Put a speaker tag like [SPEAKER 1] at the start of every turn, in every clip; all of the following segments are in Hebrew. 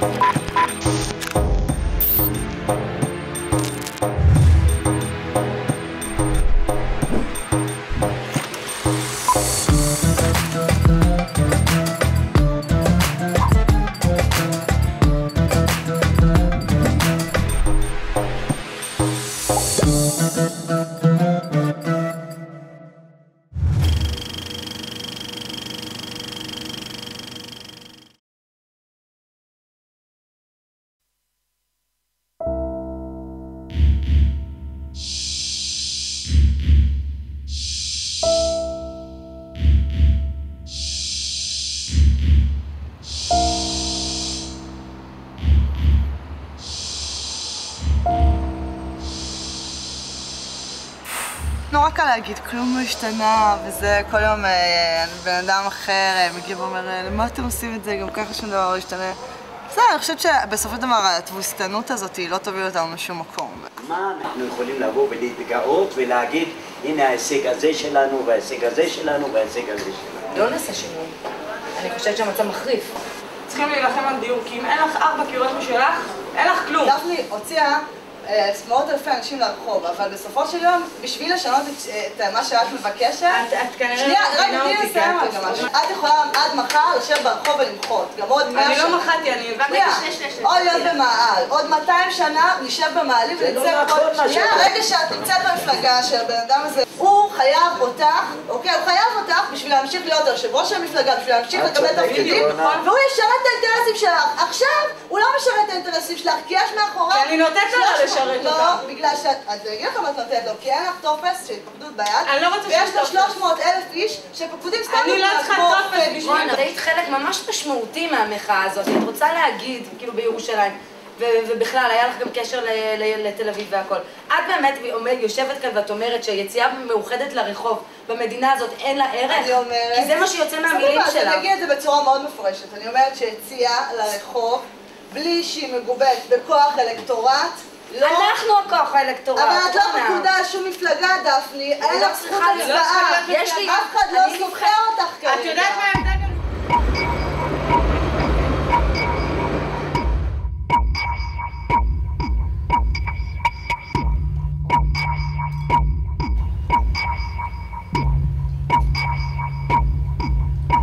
[SPEAKER 1] Bye. נורא קל להגיד, כלום לא השתנה, וזה כל יום אה, בן אדם אחר אה, מגיע ואומר, אה, למה אתם עושים את זה? גם ככה שום דבר לא ישתנה. בסדר, אני חושבת שבסופו של דבר התבוסתנות הזאת היא לא תוביל אותנו לשום מקום.
[SPEAKER 2] מה אנחנו יכולים לבוא ולהתגאות ולהגיד, הנה ההישג הזה שלנו, וההישג הזה שלנו, וההישג הזה שלנו.
[SPEAKER 3] לא נעשה שינוי. אני חושבת שהמצב מחריף.
[SPEAKER 4] צריכים להילחם על דיור, כי אם אין לך ארבע קירות משלך, אין לך כלום.
[SPEAKER 1] דפני הוציאה אה, מאות אלפי אנשים לרחוב, אבל בסופו של יום, בשביל לשנות את, את מה שאת מבקשת...
[SPEAKER 3] את- את כנראה
[SPEAKER 1] שנייה,
[SPEAKER 3] לא
[SPEAKER 1] רגע,
[SPEAKER 3] מבינה
[SPEAKER 1] תני לסיים רגע משהו. את יכולה עד מחר לשבת ברחוב ולמחות, גם עוד 100 שנה.
[SPEAKER 4] אני לא מחאתי, אני הבנתי
[SPEAKER 1] שנייה,
[SPEAKER 4] שני שני שני.
[SPEAKER 1] או להיות במאהל, עוד 200 שנה נשב במאהלים
[SPEAKER 2] זה לא
[SPEAKER 1] ונצא
[SPEAKER 2] נכון
[SPEAKER 1] כל...
[SPEAKER 2] מה
[SPEAKER 1] שנייה, רגע שאת נמצאת במפלגה של הבן אדם הזה, הוא חייב אותך, אוקיי? הוא חייב אותך בשביל להמשיך להיות היושב ראש המפלגה, בשביל להמשיך לקבל תפקידים. והוא ישרת את האינטרסים שלך. עכשיו, הוא לא משרת את האינטרסים שלך, כי יש מאחוריו...
[SPEAKER 4] כי אני נותנת לו
[SPEAKER 1] 300
[SPEAKER 4] לשרת
[SPEAKER 1] לא,
[SPEAKER 4] אותם.
[SPEAKER 1] בגלל שאת... אני אגיד לך מה את נותנת לו, כי אין לך טופס של התפקדות ביד,
[SPEAKER 4] אני לא רוצה
[SPEAKER 1] ויש לו
[SPEAKER 4] טופס.
[SPEAKER 1] 300 אלף איש שפקודים סתם...
[SPEAKER 4] אני לא צריכה טופס. בשביל-
[SPEAKER 3] את היית חלק ממש משמעותי מהמחאה הזאת. את רוצה להגיד, כאילו בירושלים, ו- ובכלל, היה לך גם קשר ל- ל- לתל אביב והכל. את באמת עומד, יושבת כאן ואת אומרת שיציאה מאוחדת לרחוב במדינה הזאת אין לה ערך?
[SPEAKER 1] אני אומרת...
[SPEAKER 3] כי זה מה שיוצא מהמילים
[SPEAKER 1] סבבה, אז
[SPEAKER 3] שלך.
[SPEAKER 1] אני אגיד את זה בצורה מאוד מפורשת. אני אומרת שיציאה לרחוב, בלי שהיא מגובית בכוח אלקטורט, לא...
[SPEAKER 3] אנחנו הכוח האלקטורט.
[SPEAKER 1] אבל את לא
[SPEAKER 3] רונה.
[SPEAKER 1] מקודה על שום מפלגה, דפני. אין
[SPEAKER 3] לא
[SPEAKER 1] לך זכות. הצבעה.
[SPEAKER 3] יש לי-
[SPEAKER 1] אף אחד לא סופר
[SPEAKER 3] נבחרת.
[SPEAKER 1] אותך כרגע.
[SPEAKER 4] את יודעת מה ההבדל גם?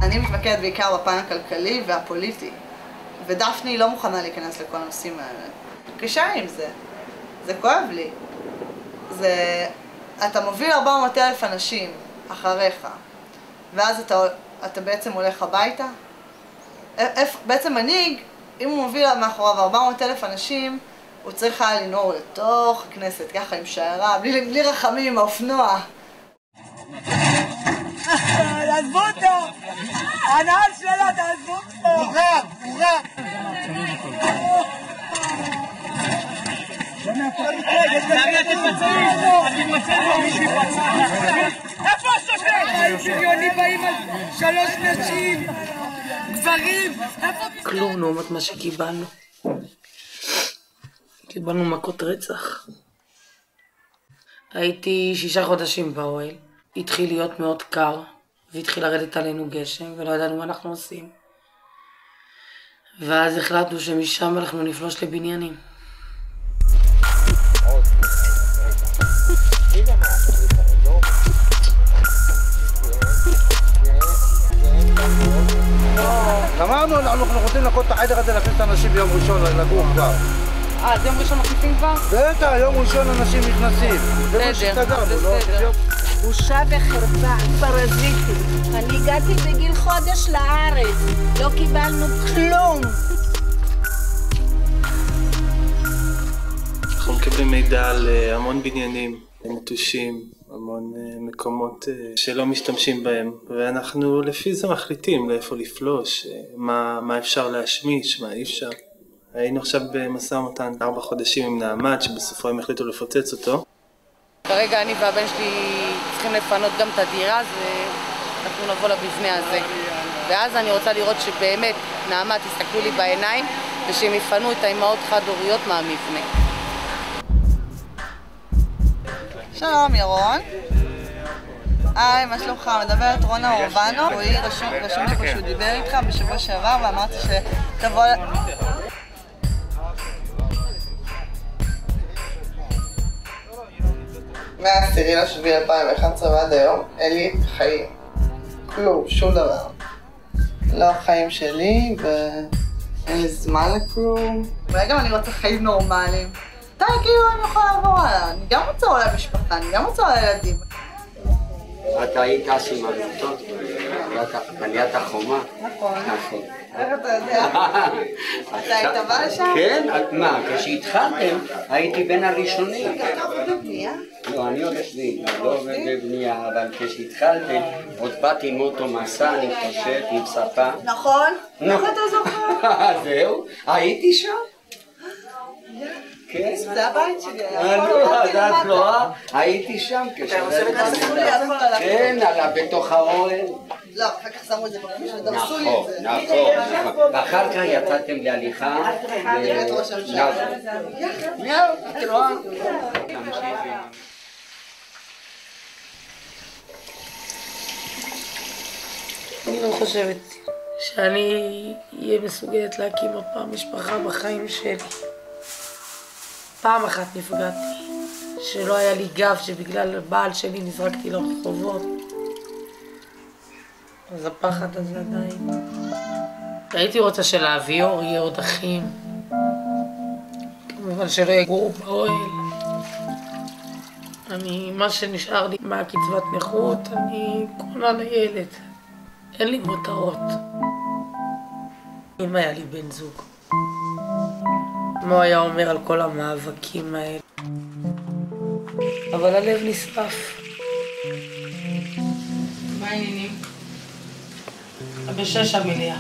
[SPEAKER 1] אני מתמקדת בעיקר בפן הכלכלי והפוליטי. ודפני לא מוכנה להיכנס לכל הנושאים האלה. קשה עם זה. זה כואב לי. זה... אתה מוביל 400 אלף אנשים אחריך, ואז אתה, אתה בעצם הולך הביתה? איפ, בעצם מנהיג, אם הוא מוביל מאחוריו 400 אלף אנשים, הוא צריך היה לנעור לתוך הכנסת, ככה עם שיירה, בלי, בלי רחמים, עם האופנוע.
[SPEAKER 5] תעזבו אותו! הנעל שלו, תעזבו אותו! הוא רע, הוא רע! איפה השוטר? בריונים באים על שלוש נשים, גברים, איפה...
[SPEAKER 6] כלום לעומת מה שקיבלנו. קיבלנו מכות רצח. הייתי שישה חודשים באוהל, התחיל להיות מאוד קר, והתחיל לרדת עלינו גשם, ולא ידענו מה אנחנו עושים. ואז החלטנו שמשם אנחנו נפלוש לבניינים.
[SPEAKER 7] גמרנו, אנחנו רוצים לנקות את החדר הזה, להכניס את האנשים ביום ראשון לגור כבר.
[SPEAKER 4] אה, אז יום ראשון מחליפים כבר?
[SPEAKER 7] בטח, יום ראשון אנשים נכנסים.
[SPEAKER 4] בסדר,
[SPEAKER 7] לא?
[SPEAKER 4] בסדר.
[SPEAKER 8] בושה וחרפה, פרזיטים. אני הגעתי בגיל חודש לארץ, לא קיבלנו כלום.
[SPEAKER 9] אנחנו מקבלים מידע על אה, המון בניינים נטושים, המון אה, מקומות אה, שלא משתמשים בהם, ואנחנו לפי זה מחליטים לאיפה לפלוש, אה, מה, מה אפשר להשמיש, מה אי אפשר. היינו עכשיו במשא ומתן ארבע חודשים עם נעמת, שבסופו הם החליטו לפוצץ אותו.
[SPEAKER 6] כרגע אני והבן שלי צריכים לפנות גם את הדירה, אז אנחנו נבוא למבנה הזה. ואז אני רוצה לראות שבאמת, נעמה, תסתכלו לי בעיניים, ושהם יפנו את האימהות חד-הוריות מהמבנה.
[SPEAKER 1] שלום ירון. היי, מה שלומך? מדברת רונה אורבנו, והיא רשום פה שהוא דיבר איתך בשבוע שעבר ואמרת שתבוא... מהעשירי לשביעי 2011 ועד היום, אין לי חיים. כלום, שום דבר. לא החיים שלי, ואין לי זמן לכלום. אולי גם אני רוצה חיים נורמליים. די, כאילו, אני יכולה לעבור הלאה. אני גם רוצה אולי משפחה, אני גם רוצה אולי ילדים.
[SPEAKER 2] אתה היית סימנותות בעליית החומה?
[SPEAKER 1] נכון.
[SPEAKER 2] נכון.
[SPEAKER 1] איך אתה יודע? אתה היית בא לשם?
[SPEAKER 2] כן, מה, כשהתחלתם הייתי בין הראשונים.
[SPEAKER 1] אתה עובד בבנייה?
[SPEAKER 2] לא, אני בבנייה, לא עובד בבנייה, אבל כשהתחלתם עוד באתי עם אוטו מסע, אני חושב, עם ספה.
[SPEAKER 1] נכון.
[SPEAKER 2] נו.
[SPEAKER 1] איך אתה זוכר?
[SPEAKER 2] זהו, הייתי שם. כן.
[SPEAKER 1] זה הבית שלי.
[SPEAKER 2] את רואה? הייתי שם. כן, עלה בתוך האוהל.
[SPEAKER 1] לא, אחר כך שמו את זה בכביש ודרסו לי את זה.
[SPEAKER 2] נכון, נכון. ואחר כך יצאתם להליכה. נכון.
[SPEAKER 6] אני לא חושבת שאני אהיה מסוגלת להקים עוד פעם משפחה בחיים שלי. פעם אחת נפגעתי, שלא היה לי גב, שבגלל הבעל שלי נזרקתי לרחובות. אז הפחד הזה עדיין. הייתי רוצה שלאביור יהיה עוד אחים. כמובן שלא יגורו באוהל. אני, מה שנשאר לי מהקצבת נכות, אני קונה לילד. אין לי מותרות. אם היה לי בן זוג, מה היה אומר על כל המאבקים האלה? אבל הלב נשרף. מה העניינים? בשש המליאה.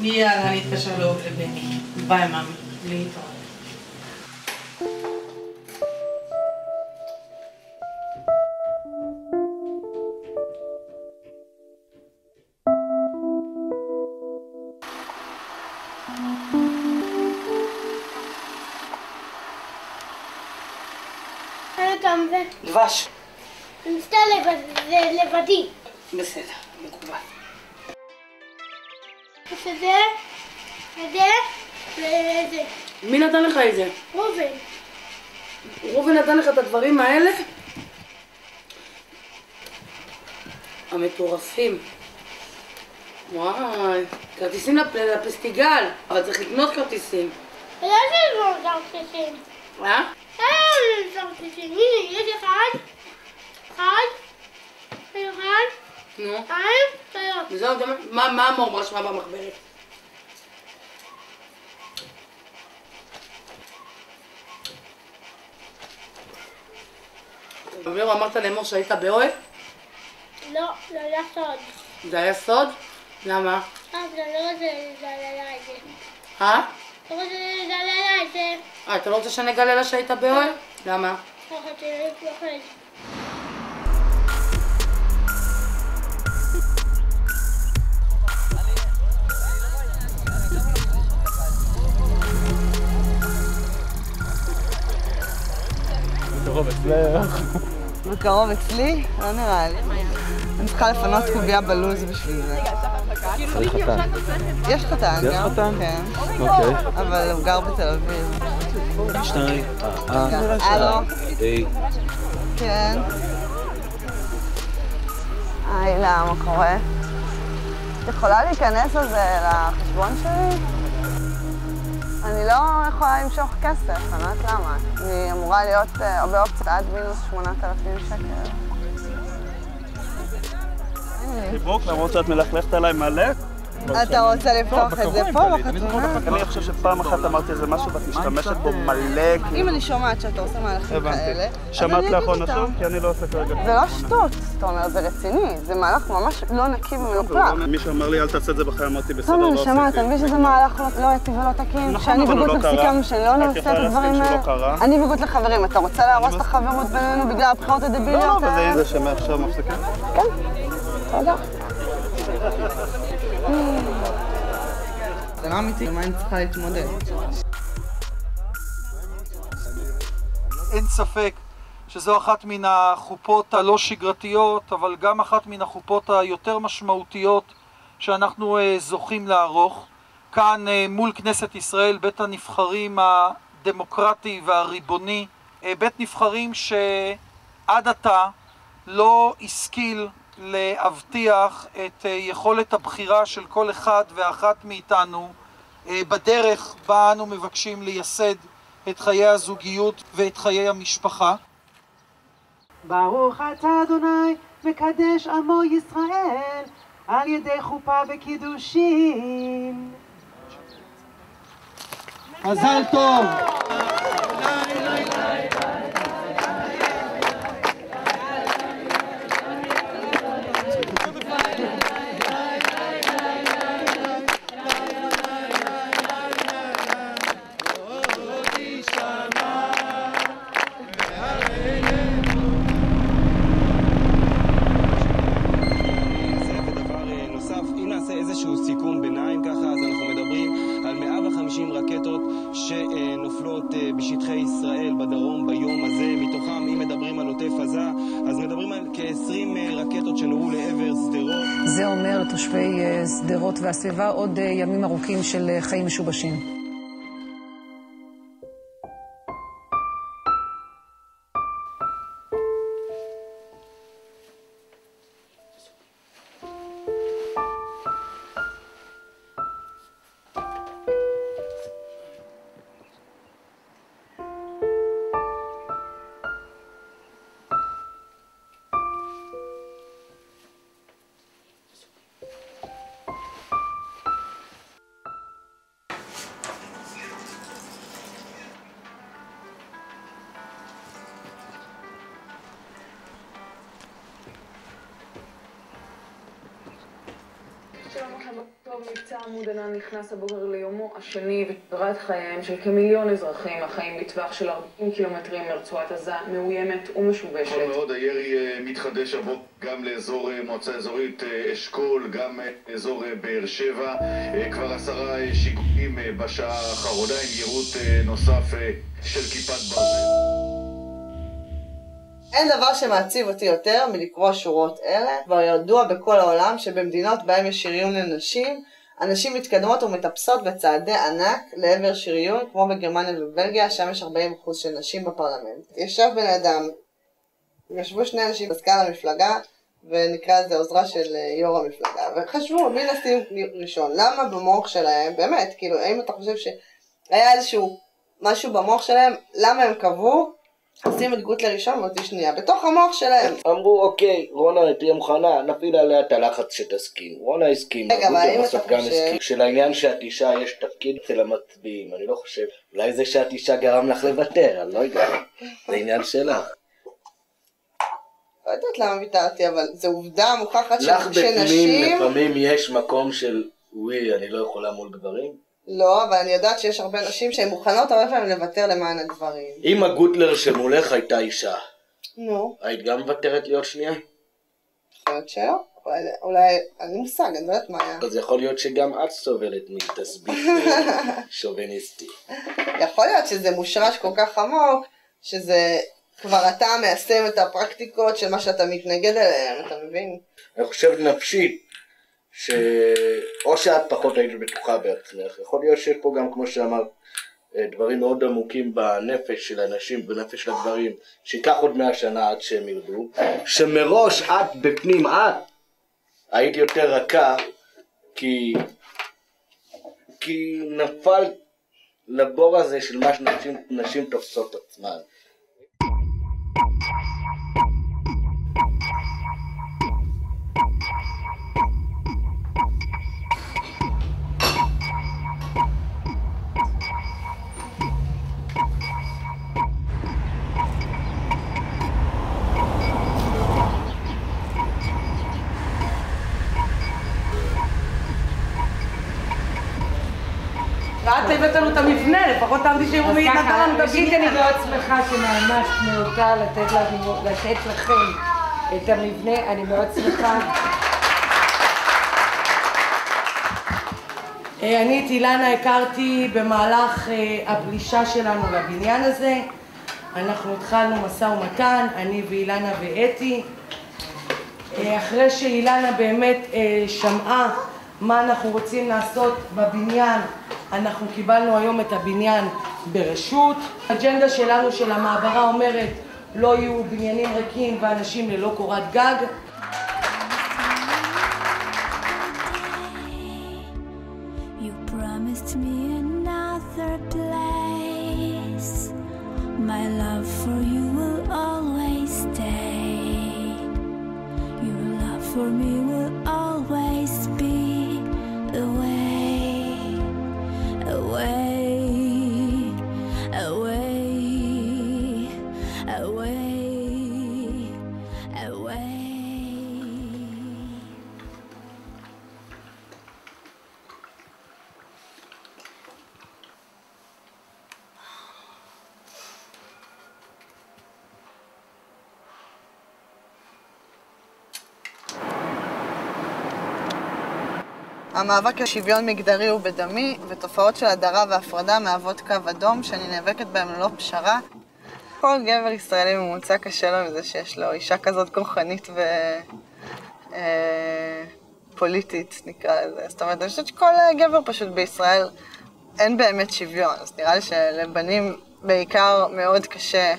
[SPEAKER 6] מי יאללה, אני אתקשר לבני. ביי, מאמי. להתראות.
[SPEAKER 8] זה.
[SPEAKER 6] דבש.
[SPEAKER 8] אני זה לבדי.
[SPEAKER 6] בסדר, מקובל.
[SPEAKER 8] שזה, וזה, וזה.
[SPEAKER 6] מי נתן לך את זה?
[SPEAKER 8] ראובן.
[SPEAKER 6] ראובן נתן לך את הדברים האלה? המטורפים. וואי, כרטיסים לפ- לפסטיגל, אבל צריך לקנות כרטיסים.
[SPEAKER 8] ולא יש לנו כרטיסים.
[SPEAKER 6] אה?
[SPEAKER 8] כרטיסים. הנה, יש אחד, אחד, אחד,
[SPEAKER 6] נו.
[SPEAKER 8] שתיים, שלוש.
[SPEAKER 6] וזהו, גם- מה המור רשמה במחברת? אבירו, אמרת לאמור שהיית באוהל?
[SPEAKER 8] לא, לא היה סוד.
[SPEAKER 6] זה היה סוד? למה?
[SPEAKER 8] אה, זה לא רוצה לדללה את זה.
[SPEAKER 6] אה? אה, אתה לא רוצה שנגלה לה שהיית באוהל? למה?
[SPEAKER 7] בקרוב
[SPEAKER 1] אצלי? לא נראה לי. אני צריכה לפנות קובייה בלוז בשביל זה.
[SPEAKER 7] חתן.
[SPEAKER 1] יש חתן
[SPEAKER 7] יש
[SPEAKER 1] גם.
[SPEAKER 7] חתן?
[SPEAKER 1] כן.
[SPEAKER 7] אוקיי.
[SPEAKER 1] אבל הוא גר בתל אביב.
[SPEAKER 7] שתיים. אה.
[SPEAKER 1] הלו?
[SPEAKER 7] היי.
[SPEAKER 1] כן. היי, לה, מה קורה? את יכולה להיכנס לזה לחשבון שלי? אני לא יכולה למשוך כסף, אני לא יודעת למה. אני אמורה להיות אה, באופציה עד מינוס 8,000 שקל.
[SPEAKER 10] חיבוק, למרות שאת מלכלכת עליי מלא.
[SPEAKER 1] אתה רוצה לפתוח את זה פה בחתונה?
[SPEAKER 10] אני חושב שפעם אחת אמרתי איזה משהו ואת משתמשת בו מלא.
[SPEAKER 1] אם אני שומעת שאתה עושה מהלכים כאלה,
[SPEAKER 10] שמעת
[SPEAKER 1] אני אגיד
[SPEAKER 10] לאחרונה. שוב? כי אני לא עושה כרגע.
[SPEAKER 1] זה לא שטות, זאת אומרת, זה רציני, זה מהלך ממש לא נקי ומלוכלך.
[SPEAKER 10] מישהו אמר לי אל תעשה את זה בחיים, אמרתי בסדר, לא
[SPEAKER 1] נשמה,
[SPEAKER 10] עשיתי.
[SPEAKER 1] אתה מבין שזה מהלך לא- לא אתי ולא תקין? שאני
[SPEAKER 10] לא קרה.
[SPEAKER 1] סיכמנו שאני לא נעשה את הדברים האלה?
[SPEAKER 10] לא.
[SPEAKER 1] אני וגוטלך חברים, אתה רוצה להרוס את החברות בינינו בגלל הבחירות
[SPEAKER 10] לא,
[SPEAKER 1] הדביליות
[SPEAKER 10] לא, אבל
[SPEAKER 1] האלה?
[SPEAKER 10] זה זה שמעכשיו מפסיקים.
[SPEAKER 1] כן, תודה. זה לא אמיתי, מה אני צריכה להתמודד?
[SPEAKER 11] אין ספק שזו אחת מן החופות הלא שגרתיות, אבל גם אחת מן החופות היותר משמעותיות שאנחנו אה, זוכים לערוך. כאן אה, מול כנסת ישראל, בית הנבחרים הדמוקרטי והריבוני אה, בית נבחרים שעד עתה לא השכיל להבטיח את אה, יכולת הבחירה של כל אחד ואחת מאיתנו אה, בדרך בה אנו מבקשים לייסד את חיי הזוגיות ואת חיי המשפחה.
[SPEAKER 12] ברוך אתה אדוני מקדש עמו ישראל על ידי חופה וקידושין.
[SPEAKER 11] מזל טוב!
[SPEAKER 13] שנורו לעבר שדרות.
[SPEAKER 14] זה אומר לתושבי שדרות והסביבה עוד ימים ארוכים של חיים משובשים.
[SPEAKER 15] טוב, מבצע עמוד ענן נכנס הבוקר ליומו השני ושגרת חייהם של כמיליון אזרחים החיים בטווח של 40 קילומטרים מרצועת עזה, מאוימת ומשובשת.
[SPEAKER 16] טוב מאוד, הירי מתחדש הבוקר גם לאזור מועצה אזורית אשכול, גם אזור באר שבע. כבר עשרה שיגועים בשעה האחרונה עם יירוט נוסף של כיפת ברזל.
[SPEAKER 1] אין דבר שמעציב אותי יותר מלקרוא שורות אלה. כבר ידוע בכל העולם שבמדינות בהם יש שריון לנשים, הנשים מתקדמות ומטפסות בצעדי ענק לעבר שריון, כמו בגרמניה ובלגיה, שם יש 40% של נשים בפרלמנט. ישב בן אדם, ישבו שני אנשים בסקל המפלגה, ונקרא לזה עוזרה של יו"ר המפלגה, וחשבו מי נשים ראשון. למה במוח שלהם, באמת, כאילו, האם אתה חושב שהיה איזשהו משהו במוח שלהם, למה הם קבעו עושים את גוטלר ראשון ואותי שנייה, בתוך המוח שלהם.
[SPEAKER 17] אמרו אוקיי, רונה תהיה מוכנה, נפעיל עליה את הלחץ שתסכים. רונה הסכימה,
[SPEAKER 1] רגע, אבל האם אתה
[SPEAKER 17] גם
[SPEAKER 1] חושב-
[SPEAKER 17] הסכים. שלעניין שאת אישה יש תפקיד אצל המצביעים, אני לא חושב. אולי זה שאת אישה גרם לך לוותר, אני לא יודע. זה עניין שלך.
[SPEAKER 1] לא יודעת למה ויתרתי, אבל זו עובדה מוכחת ש-
[SPEAKER 17] לך בפנים
[SPEAKER 1] שנשים...
[SPEAKER 17] לפעמים יש מקום של וואי, אני לא יכולה מול גברים.
[SPEAKER 1] לא, אבל אני יודעת שיש הרבה נשים שהן מוכנות הרבה פעמים לוותר למען הגברים.
[SPEAKER 17] אם הגוטלר שמולך הייתה אישה,
[SPEAKER 1] נו,
[SPEAKER 17] היית גם מוותרת להיות שנייה?
[SPEAKER 1] יכול להיות שלא. אולי, אולי, אין לי מושג, אני לא יודעת מה היה.
[SPEAKER 17] אז יכול להיות שגם את סובלת מתסביך אה, שוביניסטי.
[SPEAKER 1] יכול להיות שזה מושרש כל כך עמוק, שזה כבר אתה מיישם את הפרקטיקות של מה שאתה מתנגד אליהן, אתה מבין?
[SPEAKER 17] אני חושב נפשית, שאו שאת פחות היית בטוחה בעצמך, יכול להיות שיש פה גם, כמו שאמרת, אה, דברים מאוד עמוקים בנפש של האנשים, בנפש של הגברים, שייקח עוד מאה שנה עד שהם ירדו, שמראש את בפנים, את, היית יותר רכה, כי, כי נפלת לבור הזה של מה שנשים נשים תופסות עצמן.
[SPEAKER 18] הבאת לנו את המבנה, לפחות תעמדי שיראו מי נתן לנו את
[SPEAKER 19] ראשית אני
[SPEAKER 18] הבניין.
[SPEAKER 19] מאוד שמחה שממש נאותה לתת לכם את המבנה, אני מאוד שמחה.
[SPEAKER 18] אה, אני את אילנה הכרתי במהלך אה, הפלישה שלנו לבניין הזה. אנחנו התחלנו משא ומתן, אני ואילנה ואתי. אה, אחרי שאילנה באמת שמעה מה אנחנו רוצים לעשות בבניין, אנחנו קיבלנו היום את הבניין ברשות. האג'נדה שלנו של המעברה אומרת לא יהיו בניינים ריקים ואנשים ללא קורת גג.
[SPEAKER 20] For me will always
[SPEAKER 1] המאבק לשוויון מגדרי הוא בדמי, ותופעות של הדרה והפרדה מהוות קו אדום שאני נאבקת בהם ללא פשרה. כל גבר ישראלי ממוצע קשה לו מזה שיש לו אישה כזאת כוחנית ופוליטית, נקרא לזה. זאת אומרת, אני חושבת שכל גבר פשוט בישראל אין באמת שוויון, אז נראה לי שלבנים בעיקר מאוד קשה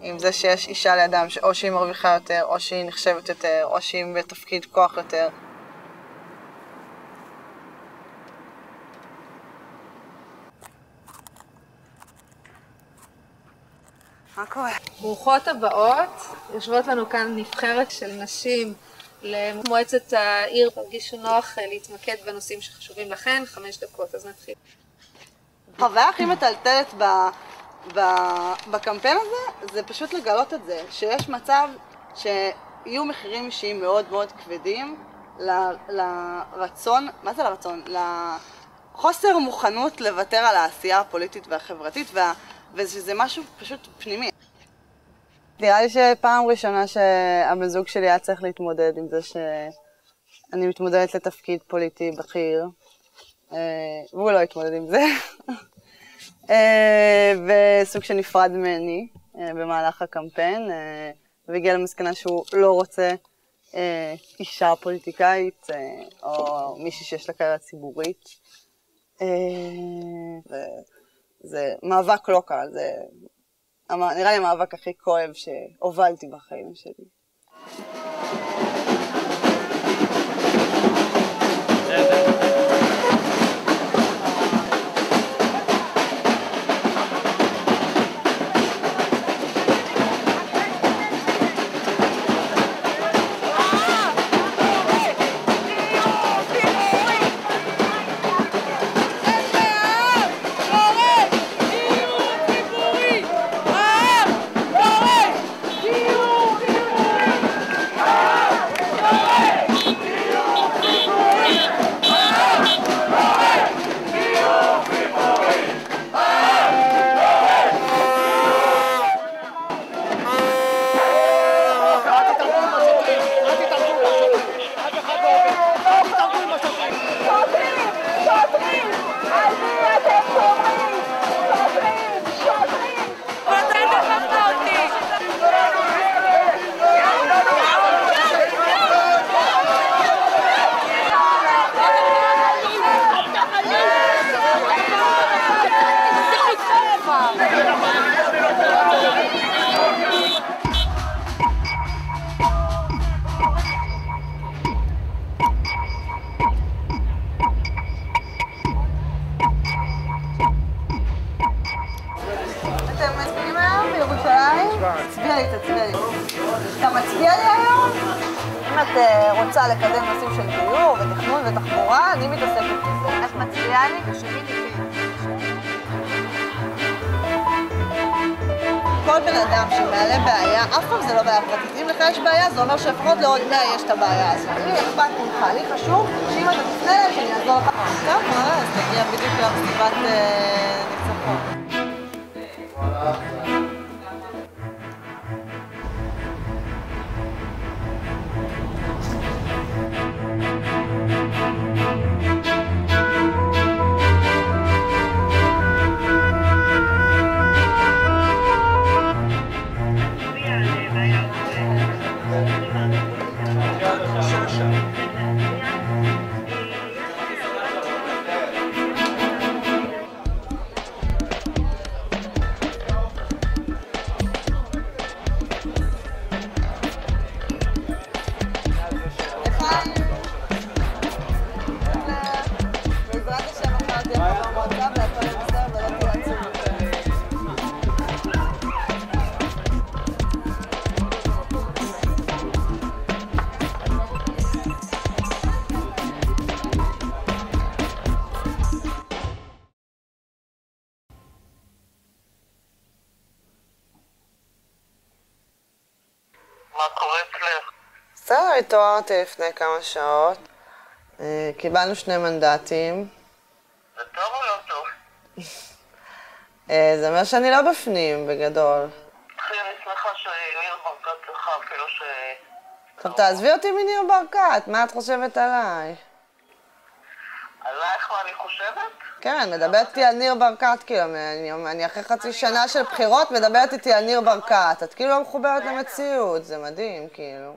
[SPEAKER 1] עם זה שיש אישה לידם, שאו שהיא מרוויחה יותר, או שהיא נחשבת יותר, או שהיא בתפקיד כוח יותר. מה קורה?
[SPEAKER 21] ברוכות הבאות, יושבות לנו כאן נבחרת של נשים למועצת העיר, תרגישו נוח אה, להתמקד בנושאים שחשובים לכן, חמש דקות, אז נתחיל.
[SPEAKER 1] החוויה הכי מטלטלת ב, ב, בקמפיין הזה, זה פשוט לגלות את זה, שיש מצב שיהיו מחירים אישיים מאוד מאוד כבדים ל, לרצון, מה זה לרצון? לחוסר מוכנות לוותר על העשייה הפוליטית והחברתית, וה, ושזה משהו פשוט פנימי. נראה לי שפעם ראשונה שהבן זוג שלי היה צריך להתמודד עם זה שאני מתמודדת לתפקיד פוליטי בכיר, אה, והוא לא התמודד עם זה. אה, וסוג שנפרד ממני אה, במהלך הקמפיין, והגיע למסקנה שהוא לא רוצה אישה פוליטיקאית או מישהי שיש לה קריירה ציבורית. זה מאבק לא קל, זה נראה לי המאבק הכי כואב שהובלתי בחיים שלי. אתה מצביע לי היום? אם את אה, רוצה לקדם נושאים של דיור ותכנון ותחבורה, אני מתעסקת בזה. את מצביעה לי? כל בן אדם שמעלה בעיה, אף פעם זה לא בעיה פרטית. אם לך יש בעיה, זה אומר שלפחות לעוד 100 יש את הבעיה הזאת. לי אכפת ממך, לי חשוב שאם אתה תפנה אליי, שאני אעזור לך. טוב, מה, אז תגיע בדיוק למסיבת אה, ניצחון. התעוררתי לפני כמה שעות. אה, קיבלנו שני מנדטים.
[SPEAKER 22] זה טוב או לא טוב?
[SPEAKER 1] אה, זה אומר שאני לא בפנים, בגדול.
[SPEAKER 22] אחי, אני שמחה שניר ברקת זכה, אפילו ש...
[SPEAKER 1] טוב, תעזבי אותי מניר ברקת, מה את חושבת עליי?
[SPEAKER 22] עלייך מה אני חושבת?
[SPEAKER 1] כן, מדברת איתי על ניר ברקת, כאילו, אני, אני אחרי חצי שנה של בחירות מדברת איתי על ניר ברקת. את כאילו לא מחוברת למציאות, זה מדהים, כאילו.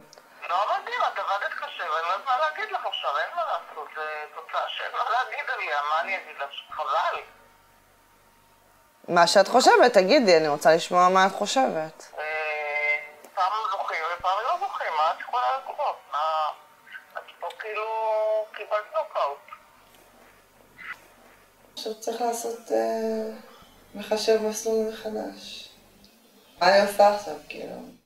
[SPEAKER 22] לא מדהים, את עבדת קשה, לא יודעת מה להגיד לך עכשיו, אין מה לעשות, זה תוצאה שאין מה להגיד עליה, מה אני אגיד לך? חבל.
[SPEAKER 1] מה שאת חושבת, תגידי, אני רוצה לשמוע מה את חושבת.
[SPEAKER 22] אה, פעם זוכים ופעם לא זוכים, מה את יכולה לקרות? מה... את פה כאילו קיבלת נוקאוט.
[SPEAKER 1] עכשיו צריך לעשות, אה, מחשב מסלול מחדש. מה אני עושה עכשיו, כאילו?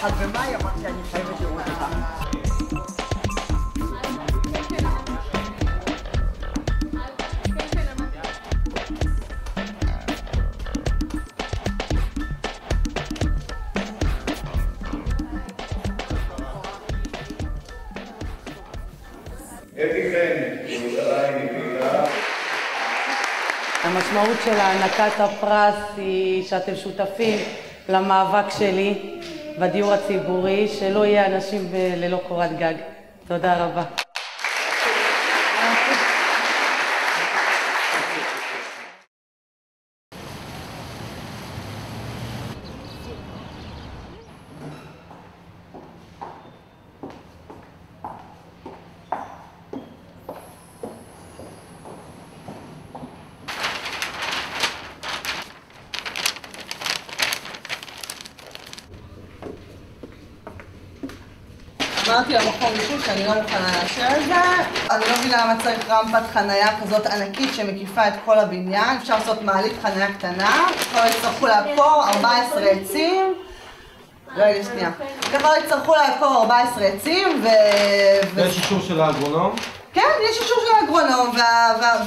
[SPEAKER 23] 1 במאי אמרתי אני חייבת לראות אותה.
[SPEAKER 18] המשמעות של הענקת הפרס היא שאתם שותפים למאבק שלי, בדיור הציבורי, שלא יהיה אנשים ללא קורת גג. תודה רבה.
[SPEAKER 1] אמרתי למכון רישוי שאני לא מוכנה לאשר את זה. אני לא מבינה למה צריך רמפת חנייה כזאת ענקית שמקיפה את כל הבניין. אפשר לעשות מעלית חנייה קטנה. לא יצטרכו לעקור 14 עצים. רגע, שנייה. לא יצטרכו לעקור 14 עצים. ו-
[SPEAKER 7] יש אישור של האגרונום?
[SPEAKER 1] כן, יש אישור של וה-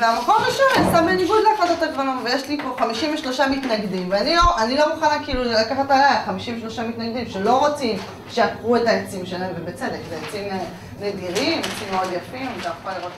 [SPEAKER 1] והמקום הראשון נעשה בניגוד להחלטות האגרונום, ויש לי פה 53 מתנגדים, ואני לא, לא מוכנה כאילו לקחת עליה 53 מתנגדים שלא רוצים שיעקרו את העצים שלהם, ובצדק, זה עצים אה, נדירים, עצים מאוד יפים, אתה יכול לראות